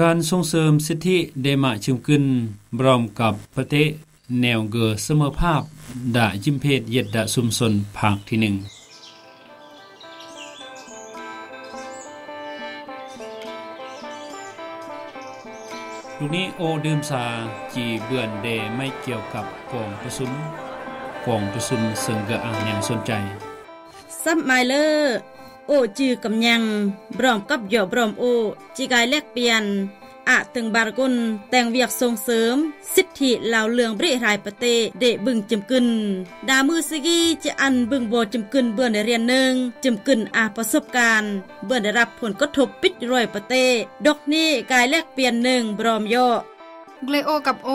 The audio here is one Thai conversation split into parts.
การส่งเสริมสิทธิเดมะชุมกึนบรอมกับประเทแนวเกอเสมอภาพดาจิมเพศเย็ดดะสุมสนภาคที่หนึ่งลูกนี้โอดื่มสาจีเบือนเดไม่เกี่ยวกับกองประสุมกองประสุมซึ่งกะอ่างอย่างสนใจซับไมเลอร์ โอจือกำยังบรอมกับหยอบรอมโอจีกายแลกเปลี่ยนอะตึงบารกุลแต่งเวียกส่งเสริม สิทธิลาวเลืองบริหายประเตเดบึงจิมกึนดามือสกีจะอันบึงโบจิมกึนเบื่อในเรียนหนึ่งจิมกึนอาประสบการณ์ เบื่อได้รับผลกระทบปิดรอยประเตดอกนี้กายแลกเปลี่ยนหนึ่งบรอมย่อเกลโอกับโอ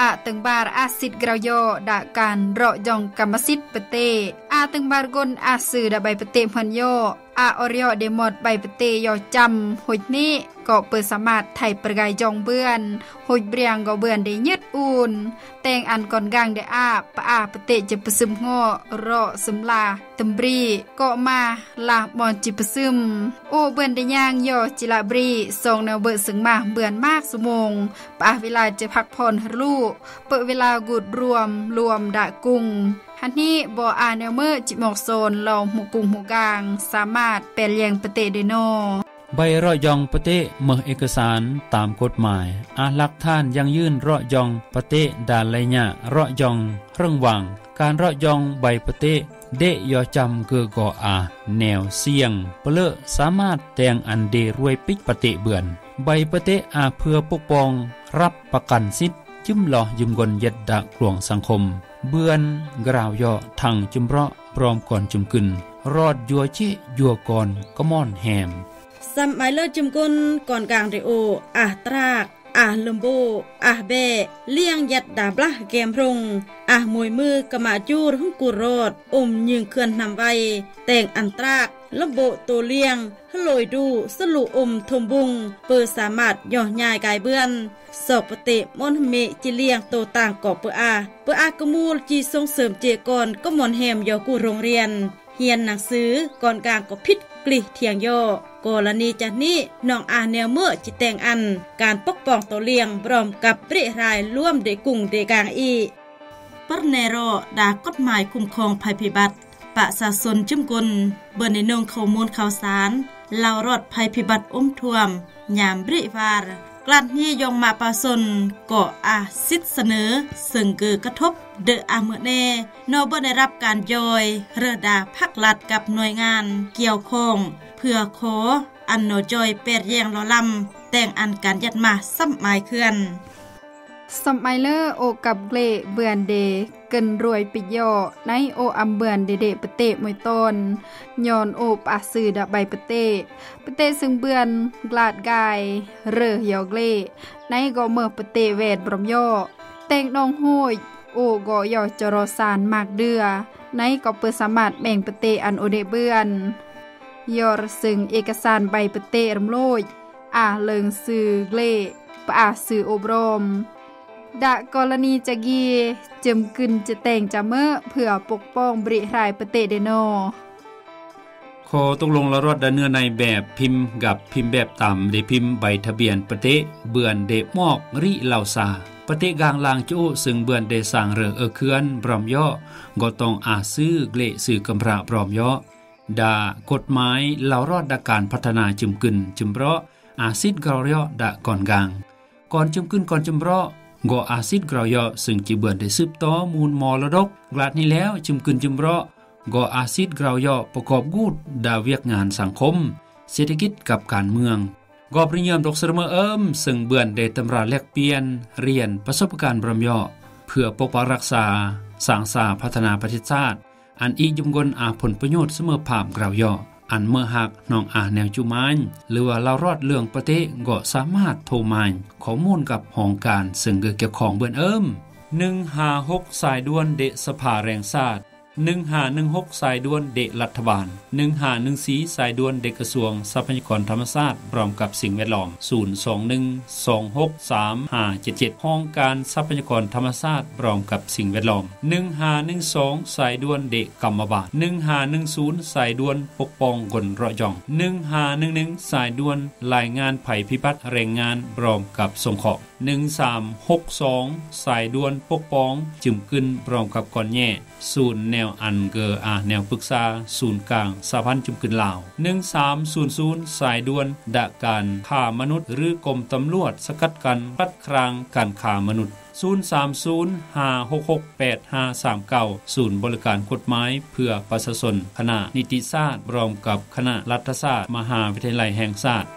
อะตึงบาร์อาซิดกราโยดาการเราะยองกรรมสิทธิ์ปเตอาตึงบาร์กนอาซือดาใบปเตพันโย อาอริโอเดมอดใบปเตยอจำหุดนี้ก็เปิดสามารถไทยประกายจองเบือนหุดเบียงก็เบือนได้ยึดอูนแต่งอันก่อนกลางได้อาปะอาปเตจะประซึมงอรอสมลาตำบรีก็มาลาบอนจิประซึม โอเบือนได้ย่างยอจิลาบรีส่งแนวเบิดสึงมาเบือนมากสมงปะเวลาจะพักผ่อนลูกเปิดเวลากุดรวมรวมดะกุง ฮันนี้บ่อาแนวเมื่อจิมอกโซนลองหมู่กุงหมูกลาง สามารถแปลเลียงประเตเดโน ใบรอยองปะเตเมื่อเอกสารตามกฎหมาย อาลักท่านยังยื่นรอยองปะเตดาลยะรอยองเรื่องวัง การรอยองใบปะเตเดยอจำเกือกออา แนวเสียงเปลอสามารถแต่งอันเดรวยปิกปะเตเบือน ใบปะเตอาเพื่อปกป้อง รับประกันสิทธิ์จึมหลอยืมกนยัดดะกลวงสังคม เบือนกราวยอทังจุมเราะพร้อมก่อนจุมกึนรอดยัวชิยัวก่อนก็ม่อนแหมซัมไมเลอร์จุมกุนก่อนกลางเรโออะตราก อะลมโบอะเบเลี้ยงยัดดาบละเกมพรงอะมวยมือกะมาจูรหงกุรดอมยิงเคลื่อนนำไว้แต่งอันตรากลำโบตัวเลี้ยงฮลอยดูสลุอมทมบุง เปิดสามารถย่อยายกายเบื้อนสอบปฏิมอนเมจิเลียงโตต่างกอบเปอาเปอากมูลจีส่งเสริมเจกอนก็มอนแฮมยอกูโรงเรียน เฮียนหนังสือก่อนกลางก็พิษ กลิเทียงโยกรณีจากนี้น้องอาแนวเมื่อจิแตงอัน การปกป้องตัวเลียงพร้อมกับปริรายร่วมเดกุ่งเดกางอีปรเนโรดากฎหมายคุ้มครองภัยพิบัติประชาชนจุมกลเบอร์ในนงข้อมูลข่าวสารเล่ารอดภัยพิบัติอุ้มท่วมยามบริวาร กลัดนี่ยงมาปาสนก่ออาสิทเสนอ ซึ่งเกิดกระทบเดออาเมเนโนอบได้รับการยอยเรดาพักลัดกับหน่วยงานเกี่ยวข้องเพื่อขออันโนจอยเปดแยงลอลำแต่งอันการยัดมาซ้ำหมายเคลื่อน สมัยเลอโอกับเกลเบือนเด เกินรวยปิยอในโออัมเบือนเดเดปเตมวยตนย้อนโอปาสือดะใบปเตปเตซึ่งเบือนกลาดกาย เรือยอเกลในก็เมื่อปเตเวดบรมยอเตงนองห้ยโอกอยอจรสารมากเดือ ในก็เปิดสามารถแบ่งปเตอันโอเดเบือนยอรซึ่งเอกสารใบปเตรมโลยอาเลิงซื้อเกลปอาซื้ออบรม ดะกรณีจะกีจมกึนจะแต่งจะเมื่อเพื่อปกป้องบริหายประเตเดโนขอตกลงละรอดดเนื้อในแบบพิมพ์กับพิมพ์แบบต่ำได้พิมพ์ใบทะเบียนประเทเบือนเดมอกริเหล่าซาประเทกลางลางจูซึ่งเบือนเดสางเรือเอเคือนบรอมย่อก็ต้องอาซื้อเกลสื่อกำราบรอมย่อดากฎหมายเหล่ารอดดาการพัฒนาจุมกึนจุมเราะอาซิดกรอยดะก่อนกลางก่อนจุมกึนก่อนจุมเราะ กอาซิดกรายอซึ่งจีเบือนได้สืบต่อมูลมอรดกกลาดนี้แล้วจุมกึนจุมเราะกอาซิดกรายอประกอบกูดดาเวียกงานสังคม เศรษฐกิจกับการเมืองกอบริยมดอกสรมเอิมซึ่งเบือนได้ตำราแลกเปลี่ยน เรียนประสบการณ์บรมย่อเพื่อปกปักรักษาสร้างสาพัฒนาประเทศชาติ อันอียุมกลอาผลประโยชน์เสมอภาพกราวย่อ อันเมื่อหักน้องอาแนวจุมานหรือว่าเรารอดเรื่องประเทศก็สามารถโทรมาข้อมูลกับหองการซึ่งเกี่ยวของเบิ่นเอิม156สายด่วนเดสภาแรงชาติ 1516 สายด่วนเด็กรัฐบาล 1514 สายด่วนเด็กกระทรวงทรัพยากรธรรมชาติพร้อมกับสิ่งแวดล้อม 021263577 ห้องการทรัพยากรธรรมชาติพร้อมกับสิ่งแวดล้อม 1512 สายด่วนเด็กกรรมบาล 1510 สายด่วนปกป้องคนระยอง 1511 สายด่วนรายงานภัยพิบัติแรงงานพร้อมกับส่งเคราะห์ 1362 สายด่วนปกป้อง จึมขึ้นพร้อมกับก่อนแย่ศูนย์แนวอันเกออาแนวปรึกษาศูนย์กลางสาพันจุมขึ้นลาว 1300 สายด่วนดะการข่ามนุษย์หรือกรมตำรวจสกัดกันปัดครางการข่ามนุษย์030-566-8539ศูนย์บริการกฎหมายเพื่อประชาชนคณะนิติศาสตร์รวมกับคณะรัฐศาสตร์ มหาวิทยาลัยแห่งชาติ